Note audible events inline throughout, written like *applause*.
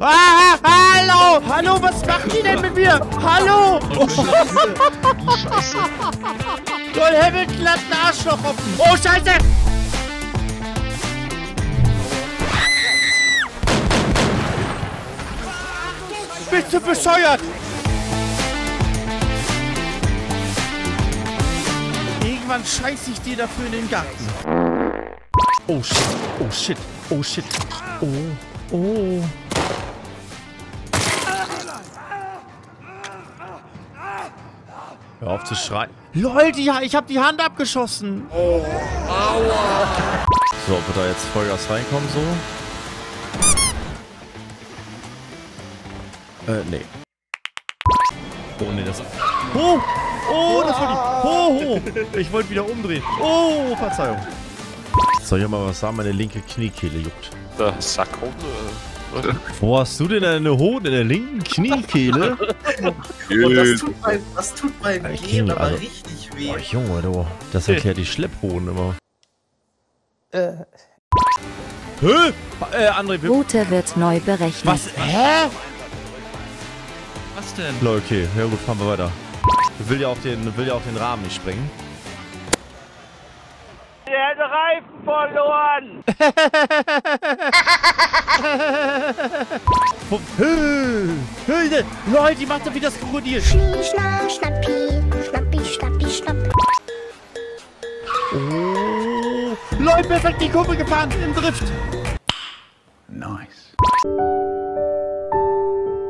Ah, hallo! Hallo, was macht die denn mit mir? Hallo! Scheiße. Lol, Hamilton hat ein Arschloch offen. Oh, Scheiße! Bist du bescheuert? Irgendwann scheiß ich dir dafür in den Garten. Oh shit, oh shit, oh shit. Oh, oh. Hör auf zu schreien. Lol, die, ich hab die Hand abgeschossen. Oh, aua. So, ob wir da jetzt Vollgas reinkommen, so? Äh, nee. Oh, nee, das... Oh, oh, das wollte ich... Oh, oh. Ich wollte wieder umdrehen. Oh, Verzeihung. Soll ich mal was sagen? Meine linke Kniekehle juckt. Der Sackhunde. Wo hast du denn eine Hoden in der linken Kniekehle? *laughs* Und das tut beim, das tut beim Ich Gehen aber also- richtig weh. Oh, Junge, du. Das erklärt die Schlepphoden immer. Äh, Hä? Äh, André, wir... Route wird neu berechnet. Was? Hä? Was denn? Okay. Ja gut, fahren wir weiter. Will ja auch den, will ja auch den Rahmen nicht sprengen. Reifen verloren. Hö, Leute, die macht doch wie das Krokodil. Schnie, schna, schnappi, schnappi, schnappi, schnapp. Oh. Leute, perfekt die Kurve gefahren im Drift. Nice.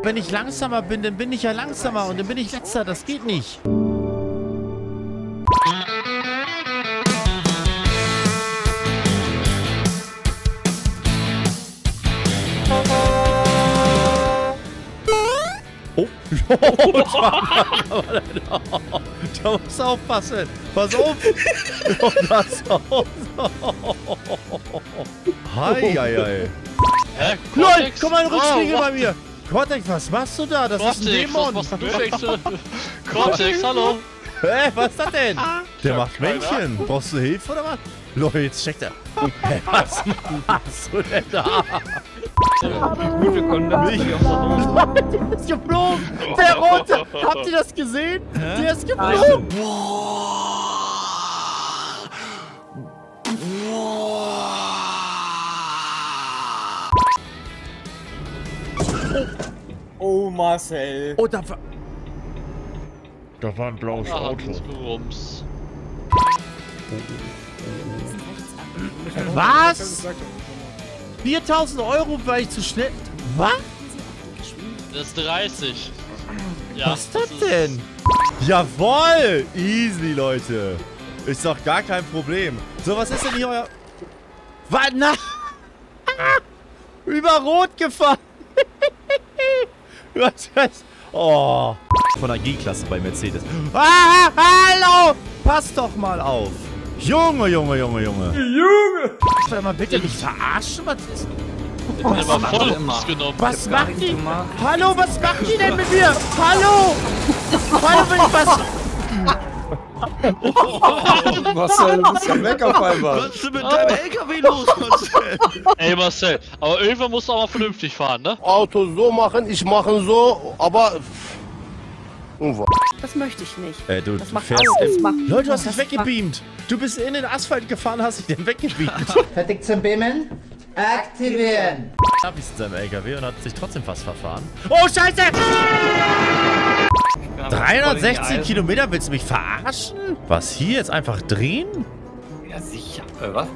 Wenn ich langsamer bin, dann bin ich ja langsamer und dann bin ich letzter. Das geht nicht. Da musst du aufpassen. Pass auf. Oh, das auf. Hei, hei, hei. Hä? LOL, Cortex? komm mal, Rückschläge Oh, bei mir. Cortex, was machst du da? Das ist ein Cortex, Dämon. was? Cortex, hallo. Hä, was ist das denn? Der macht Männchen. Brauchst du Hilfe oder was? Leute, jetzt steckt er. Hä, was machst du denn da? Gute Kondition. *laughs* Der ist geflogen. Der rote. Habt ihr das gesehen? Der ist geflogen. oh Marcel. Oh, da war... Da war ein blaues Ah, Auto. hat's Rums. Was? 4000 Euro, weil ich zu schnell... Was? Das ist 30. Ja, Was ist das denn? Jawoll! Easy, Leute. Ist doch gar kein Problem. So, was ist denn hier euer... Was? Na? *laughs* Über Rot gefahren. *laughs* was, was? Oh. Von der G-Klasse bei Mercedes. Ah, hallo! Pass doch mal auf. Junge, Junge, Junge, Junge. Junge! Soll mal bitte nicht verarschen? Was ist... Der war voll immer. Genommen. Was macht die? gemacht. Hallo, was macht die denn mit mir? Hallo! Hallo, will ich was? *laughs* Marcel, du bist ja weg auf einmal. Was ist denn mit deinem LKW los, Marcel? *laughs* Ey Marcel, aber irgendwann musst du auch mal vernünftig fahren, ne? Auto so machen, ich mache so, aber Das möchte ich nicht. Äh, du Das macht fährst Autos, im- macht- Leute, du hast das dich weggebeamt. Du bist in den Asphalt gefahren, hast dich denn weggebeamt. *laughs* Fertig zum Beamen? Aktivieren. Ab ist in seinem LKW und hat sich trotzdem fast verfahren. Oh, Scheiße! 360 Kilometer, willst du mich verarschen? Was, hier jetzt einfach drehen? Ja, sicher. Äh, was?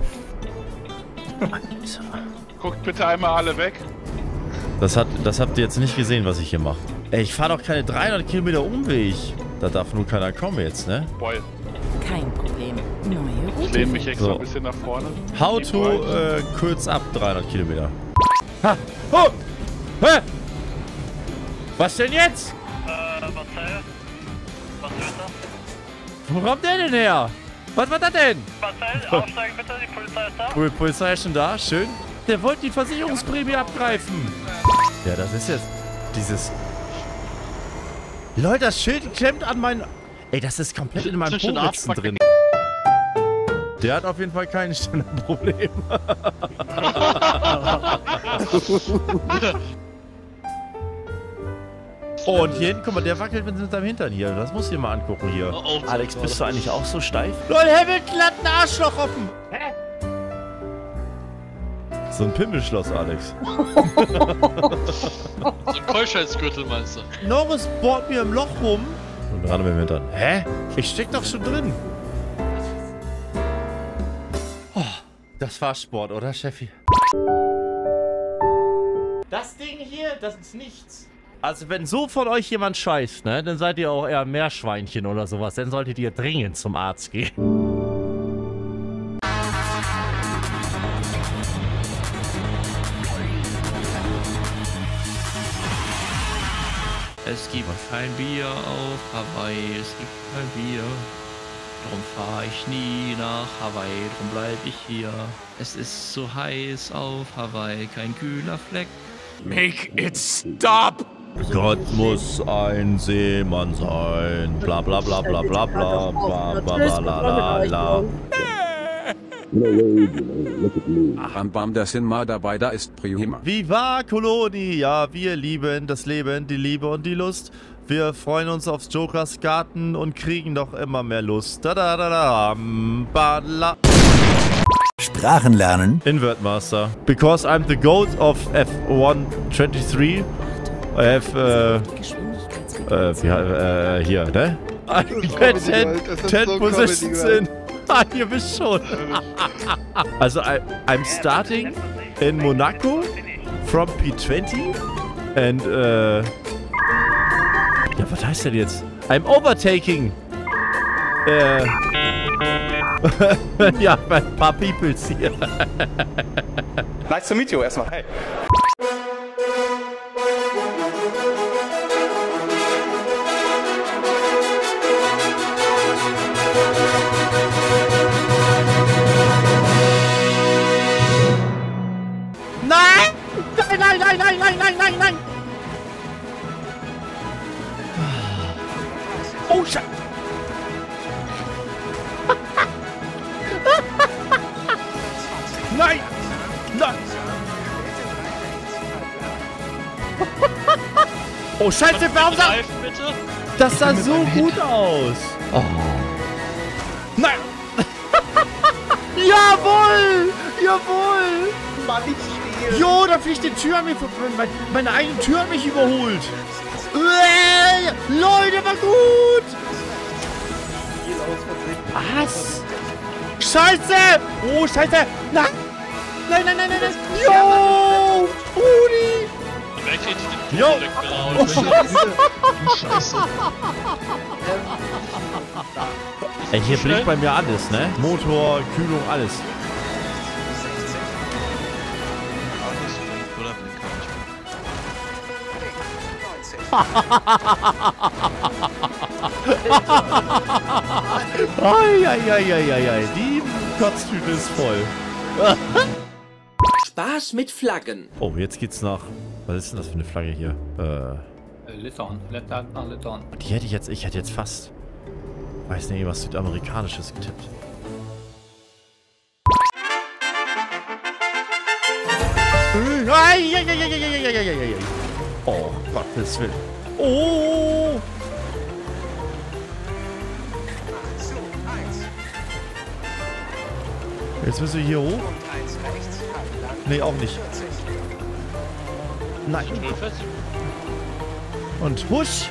Guckt bitte einmal alle weg. Das, hat, das habt ihr jetzt nicht gesehen, was ich hier mache. Ey, ich fahre doch keine 300 Kilometer Umweg. Da darf nur keiner kommen jetzt, ne? Boah, Kein Problem. Neue ich lehne mich extra So. ein bisschen nach vorne. How to äh, kurz ab 300 Kilometer. Ha! Oh! Hä? Was denn jetzt? Äh, Marcel? Was wird das? Wo kommt der denn her? Was war das denn? Marcel, aussteigen bitte, die Polizei ist da. Cool, Polizei ist schon da, schön. Der wollte die Versicherungsprämie abgreifen. Ja, das ist jetzt dieses... Leute, das Schild klemmt an meinen... Ey, das ist komplett in meinem Arschbacken. drin. Der hat auf jeden Fall kein Ständerproblem. Oh, *laughs* und hier hinten, guck mal, der wackelt mit seinem Hintern hier. Das muss ich dir mal angucken hier. Oh, oh, Alex, bist du oh. eigentlich auch so steif? Leute, Hamilton hat ein Arschloch offen. Hä? So ein Pimmelschloss, Alex. *laughs* So ein Keuschheitsgürtel meinst du? Norris bohrt mir im Loch rum. Und mit dem Hintern. Hä? Ich steck doch schon drin. Oh, das war Sport, oder, Cheffi? Das Ding hier, das ist nichts. Also wenn so von euch jemand scheißt, ne, dann seid ihr auch eher Meerschweinchen oder sowas. Dann solltet ihr dringend zum Arzt gehen. Es gibt kein Bier auf Hawaii, es gibt kein Bier. Darum fahre ich nie nach Hawaii, drum bleib ich hier. Es ist so heiß auf Hawaii, kein kühler Fleck. Make it stop! Gott muss ein Seemann sein. Bla bla bla bla bla bla bla bla bla la la la. Bam Bam, der Sinn mal dabei, da ist prima. Viva Coloni! Ja, wir lieben das Leben, die Liebe und die Lust. Wir freuen uns aufs Jokers Garten und kriegen doch immer mehr Lust. Da da da da. Badla. Sprachen lernen. Invert Master. Because I'm the goat of F123. I have, äh, äh, wie, äh, hier, ne? I get 10, 10 positions in. *laughs* Ihr wisst schon. *laughs* also, I, I'm starting in Monaco from P20 and, äh, ja, was heißt denn jetzt? I'm overtaking. Äh, *laughs* ja, ein paar Peoples hier. Nice to meet you erstmal. Hey. Nein, nein, nein, nein, nein, nein, nein, *laughs* nein! *laughs* Oh, Scheiße! nein! Nein! oh, Scheiße, warum sah... Das sah so gut aus! Oh. Nein! *laughs* Jawohl! Jawohl! Mann, ich. Jo, da fliegt die Tür an mir vorbei. Meine, eigene Tür hat mich überholt. Äh, Leute, war gut. Was? Scheiße! Oh, Scheiße! Nein! Nein, nein, nein, nein, nein! Jo! Rudi! Jo! Oh, Scheiße. Ey, hier blinkt bei mir alles, ne? Motor, Kühlung, alles. Eieieiei, die Kotztüte ist voll. Spaß mit Flaggen. Oh, jetzt geht's nach. Was ist denn das für eine Flagge hier? Äh. Litauen, Litauen, Litauen. Die hätte ich jetzt. Ich hätte jetzt fast. Weiß nicht, was Südamerikanisches getippt. Eieieiei. Oh, Gottes Willen. Oh! Jetzt müssen wir hier hoch. Nee, auch nicht. Nein. Und husch.